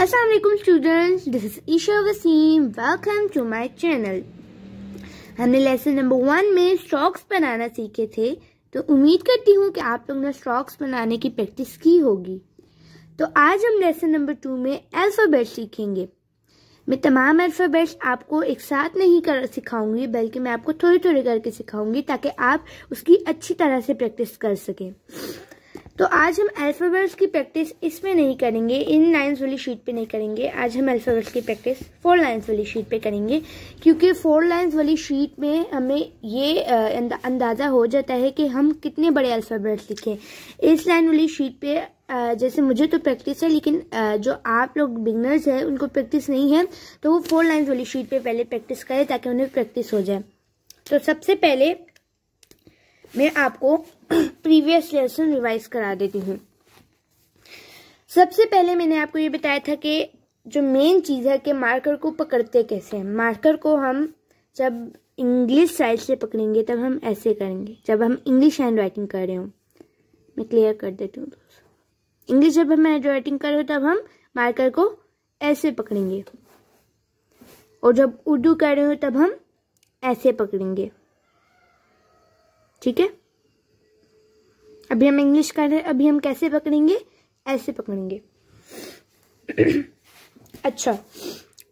Assalamualaikum students, this is Isha Wasim. Welcome to my channel. हमने lesson number one में strokes बनाना सीखे थे। तो उम्मीद करती हूँ कि आप लोग ने स्ट्रोक्स बनाने की प्रैक्टिस की होगी। तो आज हम लेसन नंबर टू में अल्फ़ाबेट सीखेंगे। मैं तमाम अल्फ़ाबेट्स आपको एक साथ नहीं कर सिखाऊँगी बल्कि मैं आपको थोड़ी थोड़ी करके सिखाऊँगी ताकि आप उसकी अच्छी तरह से प्रैक्टिस कर सकें। तो आज हम अल्फ़ाबेट्स की प्रैक्टिस इसमें नहीं करेंगे, इन लाइंस वाली शीट पे नहीं करेंगे। आज हम अल्फ़ाबेट्स की प्रैक्टिस फोर लाइंस वाली शीट पे करेंगे, क्योंकि फोर लाइंस वाली शीट में हमें ये अंदाज़ा हो जाता है कि हम कितने बड़े अल्फ़ाबेट्स लिखें। इस लाइन वाली शीट पे जैसे मुझे तो प्रैक्टिस है, लेकिन जो आप लोग बिगनर्स हैं, उनको प्रैक्टिस नहीं है तो वो फोर लाइन्स वाली शीट पे पहले प्रैक्टिस करें, ताकि उन्हें प्रैक्टिस हो जाए। तो सबसे पहले मैं आपको प्रीवियस लेसन रिवाइज करा देती हूँ। सबसे पहले मैंने आपको ये बताया था कि जो मेन चीज़ है कि मार्कर को पकड़ते कैसे हैं। मार्कर को हम जब इंग्लिश साइड से पकड़ेंगे, तब हम ऐसे करेंगे। जब हम इंग्लिश हैंड राइटिंग कर रहे हो। मैं क्लियर कर देती हूँ दोस्तों। इंग्लिश जब हम हैंड राइटिंग कर रहे हो, तब हम मार्कर को ऐसे पकड़ेंगे। और जब उर्दू कर रहे हो, तब हम ऐसे पकड़ेंगे। ठीक है? अभी हम इंग्लिश कर रहे हैं। अभी हम कैसे पकड़ेंगे? ऐसे पकड़ेंगे। अच्छा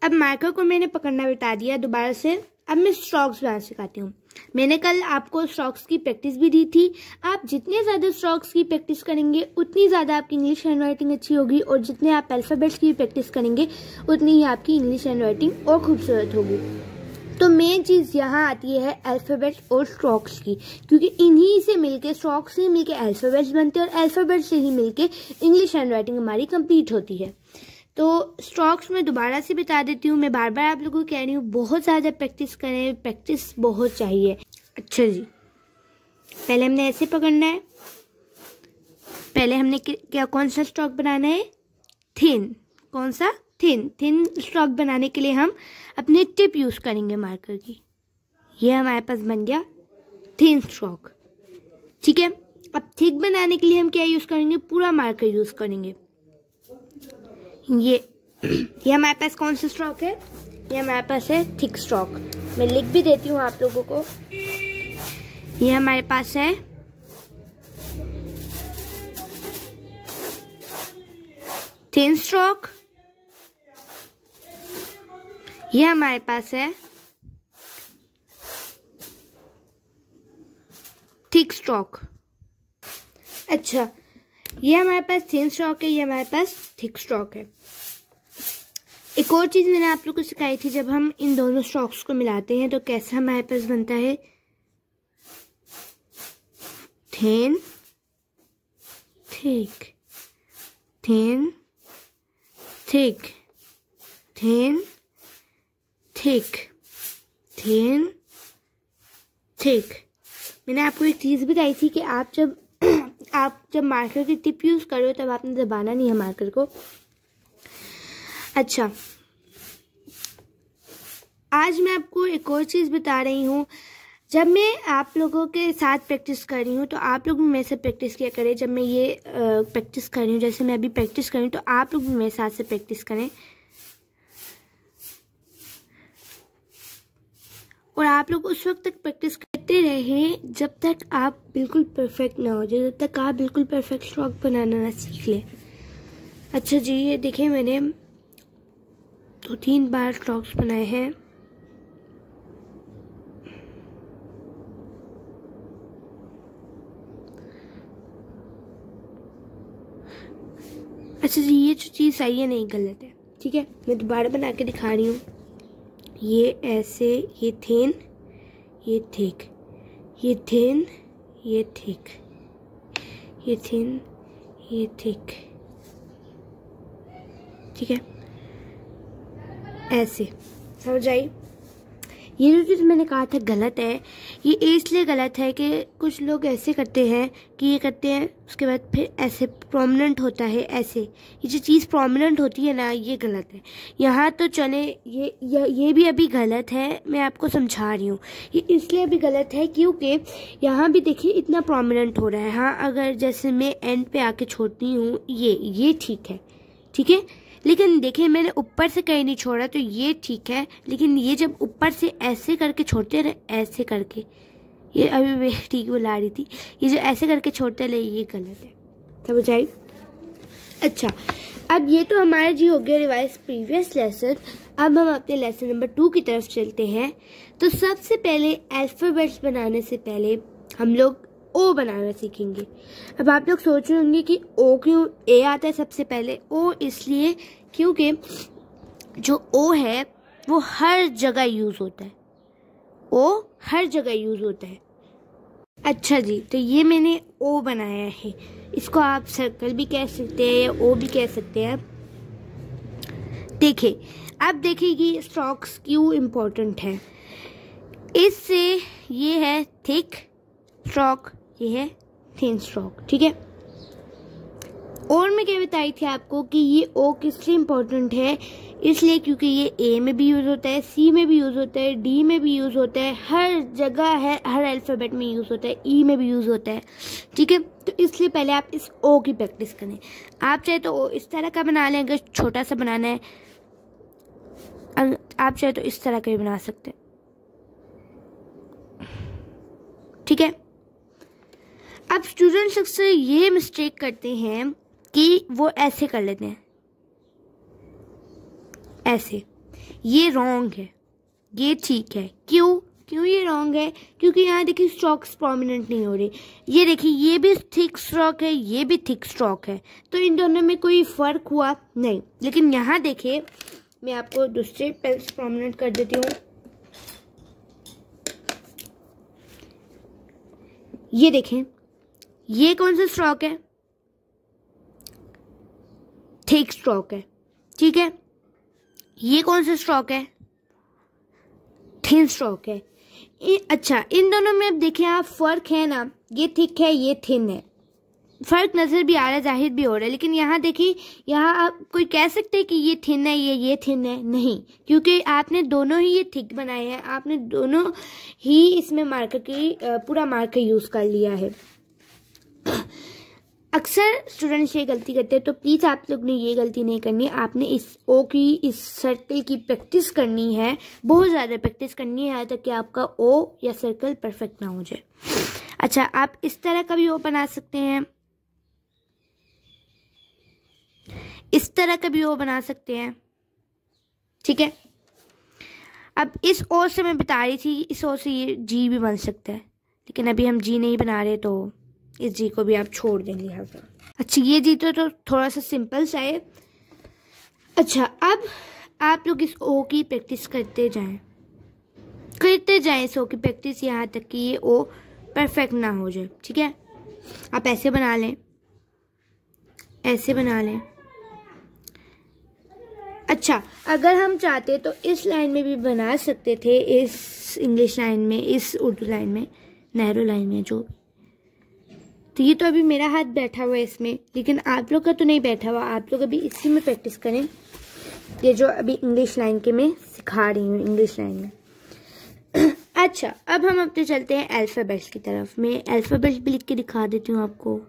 अब मार्कर को मैंने पकड़ना बता दिया दोबारा से। अब मैं स्ट्रोक्स बनाना सिखाती हूँ। मैंने कल आपको स्ट्रोक्स की प्रैक्टिस भी दी थी। आप जितने ज़्यादा स्ट्रोक्स की प्रैक्टिस करेंगे, उतनी ज़्यादा आपकी इंग्लिश हैंड राइटिंग अच्छी होगी और जितने आप अल्फ़ाबेट्स की प्रैक्टिस करेंगे, उतनी ही आपकी इंग्लिश हैंड राइटिंग और खूबसूरत होगी। तो मेन चीज़ यहाँ आती है अल्फ़ाबेट्स और स्ट्रोक्स की, क्योंकि इन्हीं से मिलके स्ट्रोक्स से मिलके अल्फ़ाबेट्स बनते हैं और अल्फ़ाबेट्स से ही मिलके इंग्लिश हैंड राइटिंग हमारी कंप्लीट होती है। तो स्ट्रोक्स में दोबारा से बता देती हूँ, मैं बार बार आप लोगों को कह रही हूँ, बहुत ज़्यादा प्रैक्टिस करें प्रैक्टिस बहुत चाहिए। अच्छा जी, पहले हमने ऐसे पकड़ना है। पहले हमने क्या कौन सा स्ट्रोक बनाना है? थिन कौन सा? थिन थिन स्ट्रोक बनाने के लिए हम अपने टिप यूज़ करेंगे मार्कर की। ये हमारे पास बन गया थिन स्ट्रोक ठीक है? अब थिक बनाने के लिए हम क्या यूज़ करेंगे? पूरा मार्कर यूज़ करेंगे। ये ये हमारे पास कौन सा स्ट्रोक है? ये हमारे पास है थिक स्ट्रोक मैं लिख भी देती हूँ आप लोगों को। ये हमारे पास है थिन स्ट्रोक ये हमारे पास है। Thick stroke. अच्छा ये हमारे पास थिन स्ट्रोक है, ये हमारे पास थिक स्टॉक है। एक और चीज़ मैंने आप लोग को सिखाई थी, जब हम इन दोनों स्टॉक्स को मिलाते हैं तो कैसा हमारे पास बनता है? Thin thick thin thick thin thick thin thick मैंने आपको एक चीज़ बताई थी कि आप जब आप जब मार्कर की टिप यूज़ करो तब आपने दबाना नहीं है मार्कर को। अच्छा। आज मैं आपको एक और चीज़ बता रही हूँ। जब मैं आप लोगों के साथ प्रैक्टिस कर रही हूँ तो आप लोग भी मेरे से प्रैक्टिस किया करें। जब मैं ये प्रैक्टिस कर रही हूँ, जैसे मैं अभी प्रैक्टिस कर रही हूँ तो आप लोग भी मेरे साथ से प्रैक्टिस करें। और आप लोग उस वक्त तक प्रैक्टिस करते रहें जब तक आप बिल्कुल परफेक्ट ना हो जाए, जब तक आप बिल्कुल परफेक्ट स्ट्रोक बनाना ना सीख लें। अच्छा जी, ये देखिए मैंने दो तीन बार स्ट्रोक्स बनाए हैं। अच्छा जी, ये जो चीज़ सही है नहीं गलत है। ठीक है, मैं दोबारा बना के दिखा रही हूँ। ये ऐसे, ये थिन, ये थिक ये थिन, ये थिक ये थिन, ये थिक ठीक है? ऐसे, समझ आई? ये जो चीज़ मैंने कहा था गलत है ये इसलिए गलत है कि कुछ लोग ऐसे करते हैं कि ये करते हैं उसके बाद फिर ऐसे प्रोमिनेंट होता है ऐसे। ये जो चीज़ प्रोमिनेंट होती है ना ये गलत है। यहाँ तो चले ये ये, ये भी अभी गलत है मैं आपको समझा रही हूँ। ये इसलिए अभी गलत है क्योंकि यहाँ भी देखिए इतना प्रोमिनेंट हो रहा है। हाँ अगर जैसे मैं एंड पे आके छोड़ती हूँ ये ये ठीक है। ठीक है? लेकिन देखिए, मैंने ऊपर से कहीं नहीं छोड़ा तो ये ठीक है, लेकिन ये जब ऊपर से ऐसे करके छोड़ते रहे ऐसे करके, ये अभी मैं ठीक बुला रही थी, ये जो ऐसे करके छोड़ते रहे ये गलत है। समझ आई? अच्छा अब ये तो हमारा जी हो गया रिवाइज प्रीवियस लेसन, अब हम अपने लेसन नंबर टू की तरफ़ चलते हैं। तो सबसे पहले अल्फ़ाबेट्स बनाने से पहले हम लोग ओ बनाना सीखेंगे। अब आप लोग सोच रहे होंगे कि ओ क्यों ए आता है सबसे पहले? ओ इसलिए क्योंकि जो ओ है, वो हर जगह यूज़ होता है। ओ हर जगह यूज़ होता है। अच्छा जी तो ये मैंने ओ बनाया है। इसको आप सर्कल भी कह सकते हैं या ओ भी कह सकते हैं। देखिए अब देखिए कि स्ट्रोक्स क्यों इम्पोर्टेंट है। इससे ये है, थिक स्ट्रोक ये है थिन स्ट्रोक ठीक है? और मैं क्या बताई थी आपको कि ये ओ किस लिए इम्पोर्टेंट है? इसलिए क्योंकि ये ए में भी यूज़ होता है सी में भी यूज़ होता है डी में भी यूज़ होता है, हर जगह है, हर अल्फ़ाबेट में यूज़ होता है ई में भी यूज़ होता है, ठीक है? तो इसलिए पहले आप इस ओ की प्रैक्टिस करें। आप चाहे तो ओ इस तरह का बना लें, अगर छोटा सा बनाना है। आप चाहे तो इस तरह का भी बना सकते हैं। ठीक है? अब स्टूडेंट्स अक्सर ये मिस्टेक करते हैं कि वो ऐसे कर लेते हैं। ऐसे। ये रॉन्ग है। ये ठीक है। क्यों? क्यों ये रॉन्ग है? क्योंकि यहाँ देखिए स्ट्रोक्स प्रोमिनेंट नहीं हो रही। ये देखिए, ये भी थिक स्ट्रोक है, ये भी थिक स्ट्रोक है। तो इन दोनों में कोई फ़र्क हुआ नहीं। लेकिन यहाँ देखिए, मैं आपको दूसरे पेल्स प्रोमिनेंट कर देती हूँ। ये देखें ये कौन सा स्ट्रोक है? थिक स्ट्रोक है, ठीक है? ये कौन सा स्ट्रोक है? थिन स्ट्रोक है। अच्छा इन दोनों में अब देखिए आप फ़र्क है ना? ये थिक है, ये थिन है। फ़र्क नज़र भी आ रहा है, ज़ाहिर भी हो रहा है, लेकिन यहाँ देखिए, यहाँ आप कोई कह सकते हैं कि ये थिन है, ये ये थिन है? नहीं, क्योंकि आपने दोनों ही ये थिक बनाए हैं, आपने दोनों ही इसमें मार्कर की पूरा मार्कर यूज़ कर लिया है। अक्सर स्टूडेंट्स ये गलती करते हैं तो प्लीज़ आप लोग ने ये गलती नहीं करनी। आपने इस ओ की, इस सर्कल की प्रैक्टिस करनी है। बहुत ज़्यादा प्रैक्टिस करनी है, तक आपका ओ या सर्कल परफेक्ट ना हो जाए। अच्छा आप इस तरह का भी ओ बना सकते हैं। इस तरह का भी ओ बना सकते हैं। ठीक है? अब इस ओ से मैं बता रही थी, इस ओ से ये जी भी बन सकता है। लेकिन अभी हम जी नहीं बना रहे तो इस जी को भी आप छोड़ देंगे लिहाजा अच्छा ये जी तो, तो थोड़ा सा सिंपल सा है। अच्छा अब आप लोग इस ओ की प्रैक्टिस करते जाएँ। करते जाएँ इस ओ की प्रैक्टिस यहाँ तक कि ये ओ परफेक्ट ना हो जाए ठीक है? आप ऐसे बना लें। ऐसे बना लें। अच्छा अगर हम चाहते तो इस लाइन में भी बना सकते थे इस इंग्लिश लाइन में इस उर्दू लाइन में नेहरू लाइन में जो तो ये तो अभी मेरा हाथ बैठा हुआ है इसमें, लेकिन आप लोग का तो नहीं बैठा हुआ। आप लोग अभी इसी में प्रैक्टिस करें। ये जो अभी इंग्लिश लाइन के मैं सिखा रही हूँ इंग्लिश लाइन में। अच्छा अब हम अपने चलते हैं अल्फ़ाबेट्स की तरफ़। मैं अल्फ़ाबेट्स भी लिख के दिखा देती हूँ आपको।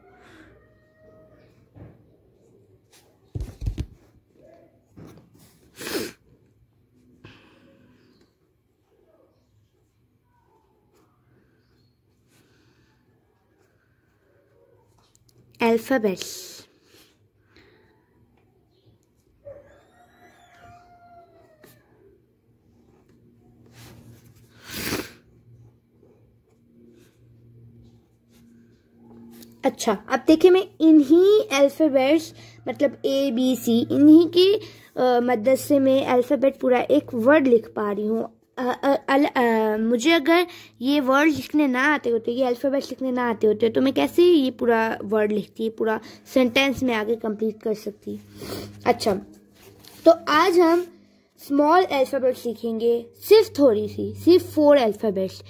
Alphabets. अच्छा अब देखिए मैं इन्हीं अल्फ़ाबेट्स मतलब ए बी सी इन्हीं की मदद से मैं अल्फ़ाबेट पूरा एक वर्ड लिख पा रही हूँ मुझे अगर ये वर्ड लिखने ना आते होते, ये अल्फ़ाबेट्स लिखने ना आते होते तो मैं कैसे ये पूरा वर्ड लिखती, पूरा सेंटेंस में आगे कंप्लीट कर सकती? अच्छा तो आज हम स्मॉल अल्फ़ाबेट सीखेंगे, सिर्फ़ थोड़ी सी, सिर्फ़ फोर अल्फ़ाबेट्स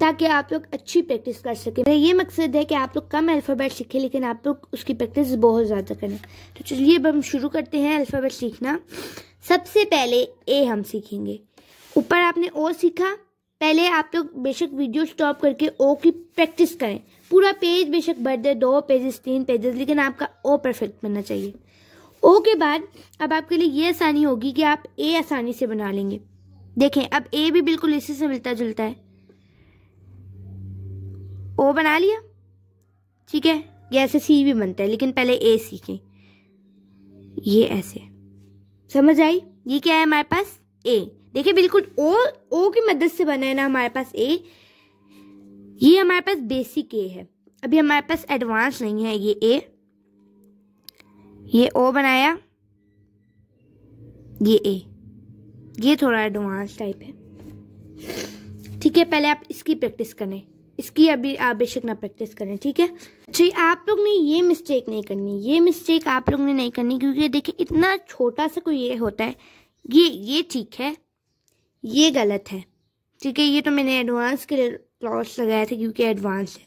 ताकि आप लोग अच्छी प्रैक्टिस कर सकें। मेरा ये मकसद है कि आप लोग कम अल्फ़ाबेट सीखें, लेकिन आप लोग उसकी प्रैक्टिस बहुत ज़्यादा करें। तो चलिए अब हम शुरू करते हैं अल्फ़ाबेट सीखना। सबसे पहले ए हम सीखेंगे। ऊपर आपने ओ सीखा, पहले आप लोग बेशक वीडियो स्टॉप करके ओ की प्रैक्टिस करें। पूरा पेज बेशक भर दे, दो पेजेस, तीन पेजेस, लेकिन आपका ओ परफेक्ट बनना चाहिए। ओ के बाद अब आपके लिए ये आसानी होगी कि आप ए आसानी से बना लेंगे। देखें, अब ए भी बिल्कुल इसी से मिलता जुलता है। ओ बना लिया। ठीक है ये ऐसे सी भी बनता है, लेकिन पहले ए सीखें। ये ऐसे। समझ आई? ये क्या है हमारे पास? ए। देखिए, बिल्कुल ओ ओ की मदद से बना है ना हमारे पास ए ये हमारे पास बेसिक ए है। अभी हमारे पास एडवांस नहीं है ये ए ये ओ बनाया। ये ए ये थोड़ा एडवांस टाइप है। ठीक है, पहले आप इसकी प्रैक्टिस करें। इसकी अभी आप बेशक ना प्रैक्टिस करें, ठीक है? जी, आप लोग ने ये मिस्टेक नहीं करनी। ये मिस्टेक आप लोग ने नहीं करनी, क्योंकि देखिए, इतना छोटा सा कोई ये होता है। ये ये ठीक है। ये गलत है। ठीक है, ये तो मैंने एडवांस के लिए क्लॉस लगाए थे क्योंकि एडवांस है।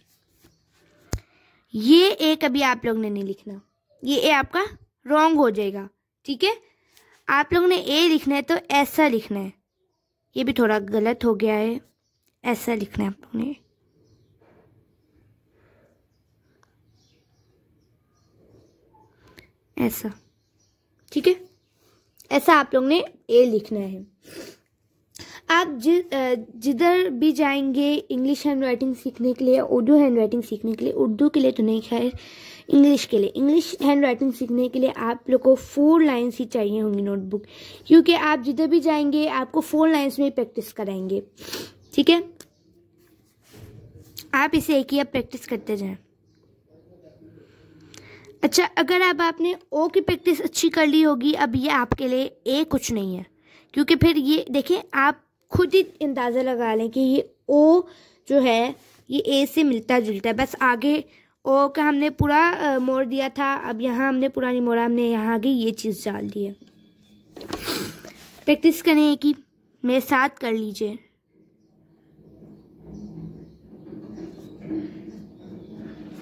ये ए कभी आप लोग ने नहीं लिखना। ये ए आपका रॉन्ग हो जाएगा। ठीक है? आप लोग ने ए लिखना है तो ऐसा लिखना है। ये भी थोड़ा गलत हो गया है। ऐसा लिखना है आप लोग ने। ऐसा। ठीक है? ऐसा आप लोग ने ए लिखना है। आप जि जिधर भी जाएँगे इंग्लिश हैंड राइटिंग सीखने के लिए उर्दू हैंड राइटिंग सीखने के लिए उर्दू के लिए तो नहीं, खैर इंग्लिश के लिए। इंग्लिश हैंड राइटिंग सीखने के लिए आप लोग को फोर लाइन्स ही चाहिए होंगी नोटबुक क्योंकि आप जिधर भी जाएँगे, आपको फोर लाइन्स में प्रैक्टिस कराएँगे। ठीक है? आप इसे एक ही अब प्रैक्टिस करते जाएँ। अच्छा अगर अब आपने ओ की प्रैक्टिस अच्छी कर ली होगी, अब ये आपके लिए ए कुछ नहीं है। क्योंकि फिर ये, देखें, आप खुद ही अंदाज़ा लगा लें कि ये ओ जो है, ये ए से मिलता जुलता है। बस आगे ओ का हमने पूरा मोड़ दिया था। अब यहाँ हमने पूरा नहीं मोड़ा, हमने यहाँ आगे ये चीज़ डाल दी है। प्रैक्टिस करें कि मेरे साथ कर लीजिए।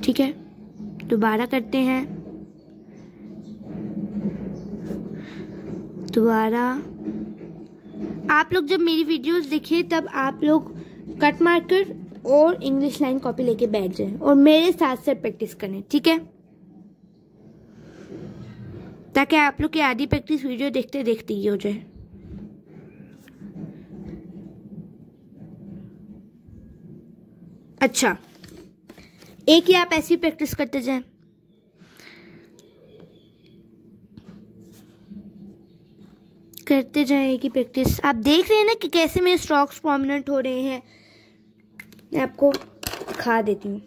ठीक है? दोबारा करते हैं। दोबारा आप लोग जब मेरी वीडियोस देखें तब आप लोग कट मार्कर और इंग्लिश लाइन कॉपी लेके बैठ जाएँ और मेरे साथ साथ प्रैक्टिस करें, ठीक है? ताकि आप लोग की आधी प्रैक्टिस वीडियो देखते देखते ही हो जाए। अच्छा एक ही आप ऐसी प्रैक्टिस करते जाएँ। करते जाए की प्रैक्टिस आप देख रहे हैं ना कि कैसे मेरे स्ट्रोक्स प्रोमिनेंट हो रहे हैं। मैं आपको खा देती हूँ।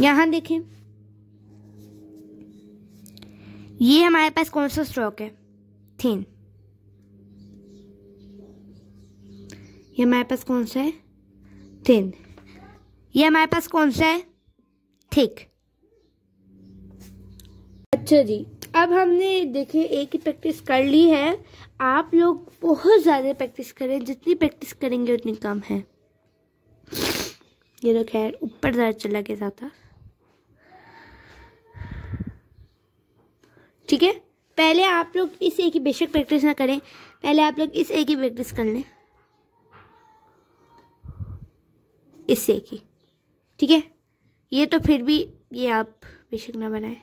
यहाँ देखें। ये हमारे पास कौन सा स्ट्रोक है? थीन ये हमारे पास कौन सा है? थिन ये हमारे पास कौन सा है? थिक अच्छा जी। अब हमने, देखिए, एक ही प्रैक्टिस कर ली है। आप लोग बहुत ज़्यादा प्रैक्टिस करें, जितनी प्रैक्टिस करेंगे उतनी कम है। ये तो खैर, ऊपर ज़्यादा चला गया ज़्यादा ठीक है? पहले आप लोग इस एक ही बेशक प्रैक्टिस ना करें। पहले आप लोग इस एक ही प्रैक्टिस कर लें। इससे एक ही। ठीक है? ये तो फिर भी, ये आप बेशक ना बनाएँ।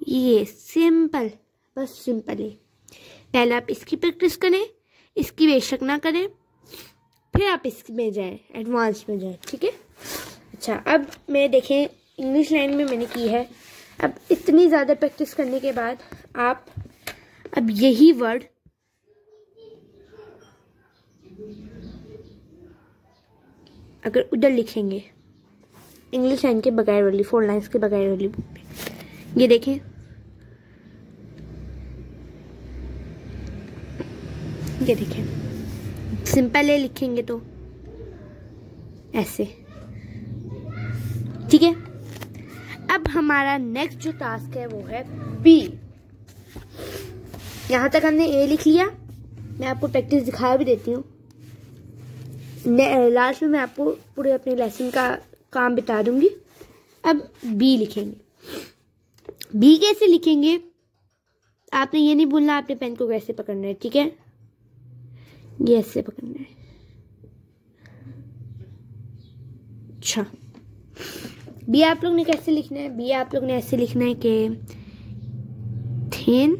ये सिंपल, बस सिंपल है। पहले आप इसकी प्रैक्टिस करें, इसकी बेशक ना करें, फिर आप इसमें जाएँ एडवांस में जाएँ, ठीक है? अच्छा अब मैं देखें इंग्लिश लाइन में मैंने की है। अब इतनी ज़्यादा प्रैक्टिस करने के बाद आप, अब यही वर्ड अगर उधर लिखेंगे इंग्लिश लाइन के बगैर वाली फोर लाइन्स के बगैर वाली बुक पे ये देखें। ये देखें। सिंपल है लिखेंगे तो। ऐसे। ठीक है? अब हमारा नेक्स्ट जो टास्क है वो है बी यहाँ तक हमने ए लिख लिया। मैं आपको प्रैक्टिस दिखा भी देती हूँ। लास्ट में मैं आपको पूरे अपने लेसन का काम बता दूँगी। अब बी लिखेंगे। बी कैसे लिखेंगे? आपने ये नहीं भूलना आपने पेन को कैसे पकड़ना है, ठीक है? ये ऐसे पकड़ना है। अच्छा। बी आप लोग ने कैसे लिखना है? बी आप लोग ने ऐसे लिखना है कि थिन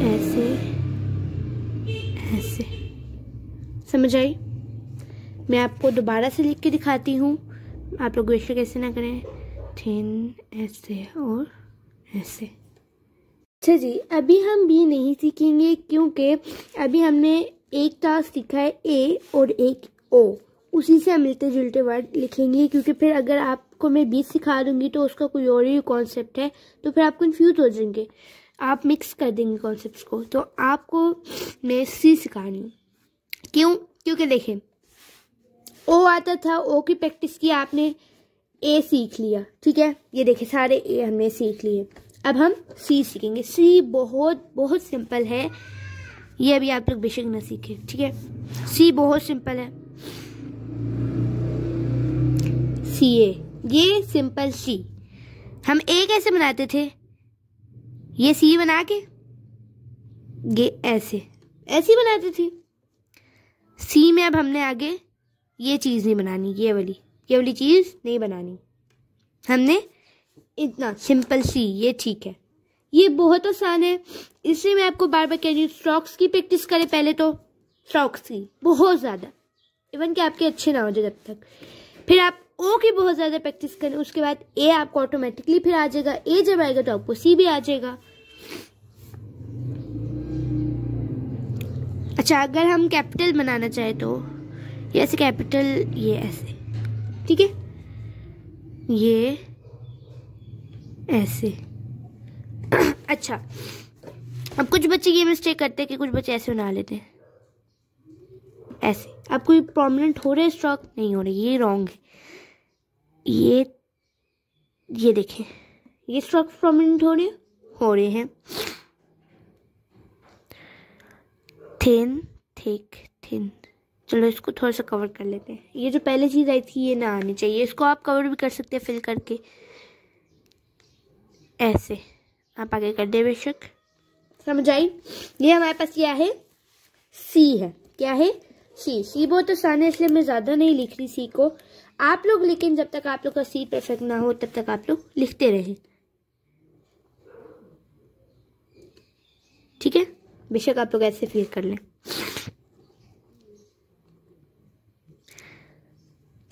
ऐसे ऐसे। समझ आई? मैं आपको दोबारा से लिख के दिखाती हूँ। आप लोग वेस्ट कैसे ना करें। थिन ऐसे और ऐसे। अच्छा जी, अभी हम बी नहीं सीखेंगे क्योंकि अभी हमने एक टास्क सीखा है ए और एक ओ उसी से हम मिलते जुलते वर्ड लिखेंगे क्योंकि फिर अगर आपको मैं बी सिखा दूँगी तो उसका कोई और ही कॉन्सेप्ट है तो फिर आप कंफ्यूज हो जाएँगे। आप मिक्स कर देंगे कॉन्सेप्ट को। तो आपको मैं सी सिखानी हूँ। क्यों? क्योंकि देखें ओ आता था ओ की प्रैक्टिस की आपने ए सीख लिया, ठीक है? ये देखिए, सारे ए हमने सीख लिए। अब हम सी सीखेंगे। सी बहुत बहुत सिंपल है। ये अभी आप लोग बेशक ना सीखे, ठीक है? सी बहुत सिंपल है। सी ए ये सिंपल सी हम ए कैसे बनाते थे? ये सी बना के? ये ऐसे। ऐसे ही बनाते थे। सी में अब हमने आगे ये चीज़ नहीं बनानी, ये वाली। ये वाली चीज़ नहीं बनानी। हमने इतना सिंपल सी, ये ठीक है। ये बहुत आसान है। इसलिए मैं आपको बार बार कह रही हूँ स्ट्रोक्स की प्रैक्टिस करें पहले तो। स्ट्रोक्स की, बहुत ज़्यादा। इवन कि आपके अच्छे ना हो जाए जब तक। फिर आप ओ की बहुत ज़्यादा प्रैक्टिस करें, उसके बाद ए आपको ऑटोमेटिकली फिर आ जाएगा। ए जब आएगा तो आपको सी भी आ जाएगा। अच्छा अगर हम कैपिटल बनाना चाहे तो ये ऐसे कैपिटल ये ऐसे। ठीक है? ये ऐसे। अच्छा। अब कुछ बच्चे ये मिस्टेक करते हैं कि कुछ बच्चे ऐसे बना लेते हैं। ऐसे। अब कोई प्रोमिनेंट हो रहे स्ट्रोक नहीं हो रहे। ये रॉन्ग है। ये ये देखें। ये स्ट्रोक प्रोमिनेंट हो रहे हो? रहे हैं। थिन थिक थिन चलो इसको थोड़ा सा कवर कर लेते हैं। ये जो पहले चीज़ आई थी, ये ना आनी चाहिए। इसको आप कवर भी कर सकते हैं फिल करके। ऐसे। आप आगे कर दे बेशक। समझ आई? ये हमारे पास क्या है? सी है। क्या है? सी सी बहुत आसान है, इसलिए मैं ज़्यादा नहीं लिख रही सी को। आप लोग लेकिन जब तक आप लोग का सी परफेक्ट ना हो, तब तक आप लोग लिखते रहें। ठीक है? बेशक आप लोग ऐसे फील कर लें।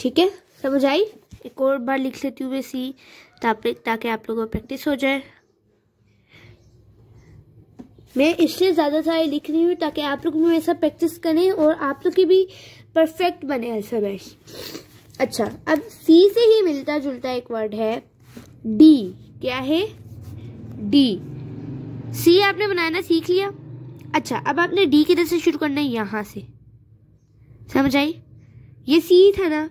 ठीक है? समझ आई? एक और बार लिख लेती हूँ मैं सी ताकि आप लोगों को प्रैक्टिस हो जाए। मैं इसलिए ज़्यादा सारे लिख रही हूँ ताकि आप लोग भी ऐसा प्रैक्टिस करें और आप लोग की भी परफेक्ट बने अल्फ़ाबेट अच्छा अब सी से ही मिलता जुलता एक वर्ड है डी क्या है? डी सी आपने बनाना सीख लिया? अच्छा अब आपने डी की किधर से शुरू करना है? यहाँ से। समझ आई? ये सी था ना?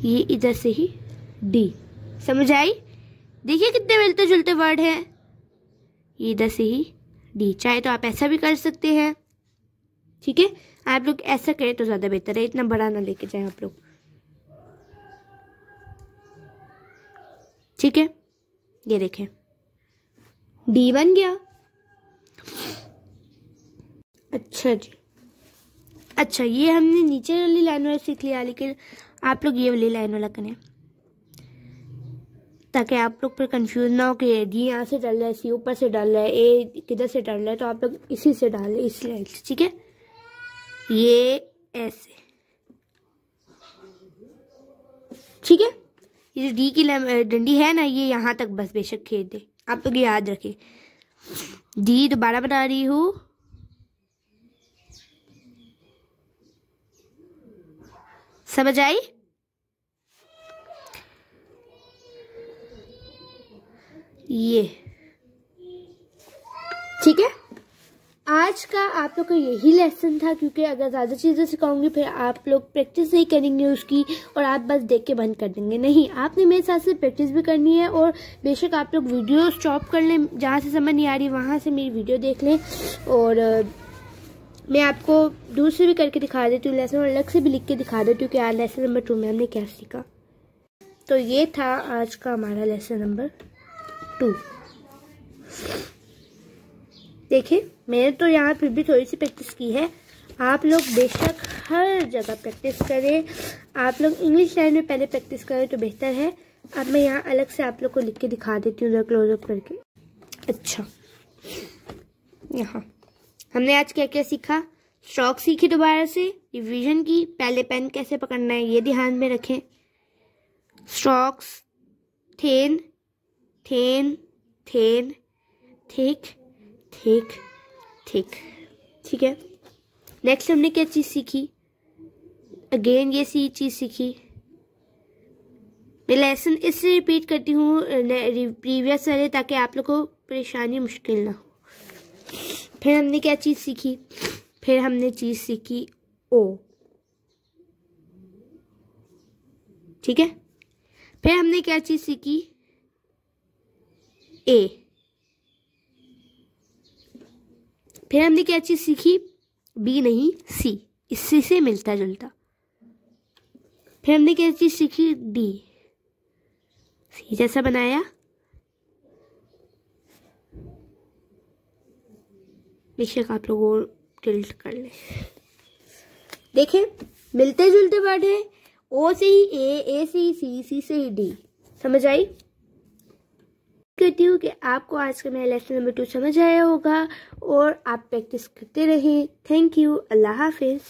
ये इधर से ही डी। समझ आई? देखिए कितने मिलते जुलते वर्ड हैं। ये इधर से ही डी। चाहे तो आप ऐसा भी कर सकते हैं। ठीक है? आप लोग ऐसा करें तो ज़्यादा बेहतर है। इतना बड़ा ना लेके जाए आप लोग। ठीक है? ये देखें। डी बन गया। अच्छा जी। अच्छा ये हमने नीचे वाली लाइन वाला सीख लिया, लेकिन आप लोग ये वाली लाइन वाला करें। ताकि आप लोग पर कंफ्यूज ना हो कि डी यहाँ से डाल रहा है सी ऊपर से डाल रहा है ए किधर से डाल रहा है तो आप लोग इसी से डाल रहे इस लाइन से, ठीक है? ये ऐसे। ठीक है? ये डी की डंडी है ना, ये यहाँ तक बस बेशक खेद दे आप लोग याद रखें। डी दोबारा बना रही हूँ। समझ आई? ये। ठीक है? आज का आप लोग का यही लेसन था, क्योंकि अगर ज़्यादा चीज़ें सिखाऊँगी, फिर आप लोग प्रैक्टिस नहीं करेंगे उसकी, और आप बस देख के बंद कर देंगे। नहीं, आपने मेरे साथ से प्रैक्टिस भी करनी है, और बेशक आप लोग वीडियो स्टॉप कर लें, जहाँ से समझ नहीं आ रही, वहाँ से मेरी वीडियो देख लें, और मैं आपको दूसरे भी करके दिखा देती हूँ लेसन अलग से भी लिख के दिखा देती हूँ कि आज लेसन नंबर टू में हमने क्या सीखा। तो ये था आज का हमारा लेसन नंबर टू देखिए, मैंने तो यहाँ फिर भी थोड़ी सी प्रैक्टिस की है। आप लोग बेशक हर जगह प्रैक्टिस करें। आप लोग इंग्लिश लाइन में पहले प्रैक्टिस करें तो बेहतर है। अब मैं यहाँ अलग से आप लोग को लिख के दिखा देती हूँ क्लोजअप करके। अच्छा। यहाँ। हमने आज क्या क्या सीखा? स्ट्रोक सीखी दोबारा से? रिवीजन की? पहले पेन कैसे पकड़ना है? ये ध्यान में रखें। Strokes thin thin thin thick thick thick ठीक है? नेक्स्ट हमने क्या चीज़ सीखी? अगेन ये सी चीज़ सीखी। मैं लेसन इसलिए रिपीट करती हूँ प्रीवियस वाले, ताकि आप लोग को परेशानी मुश्किल ना हो। फिर हमने क्या चीज़ सीखी? फिर हमने चीज़ सीखी ओ। ठीक है? फिर हमने क्या चीज़ सीखी? ए। फिर हमने क्या चीज़ सीखी? बी नहीं, सी। इससे से मिलता जुलता। फिर हमने क्या चीज़ सीखी? डी। सी जैसा बनाया। बेशक आप लोग और टिल्ट कर ले। देखें मिलते जुलते वर्ड है ओ से ही ए ए से ही सी सी से ही डी समझ आई? कहती हूँ कि आपको आज का मेरा लेसन नंबर टू समझ आया होगा और आप प्रैक्टिस करते रहें। थैंक यू अल्लाह हाफिज़।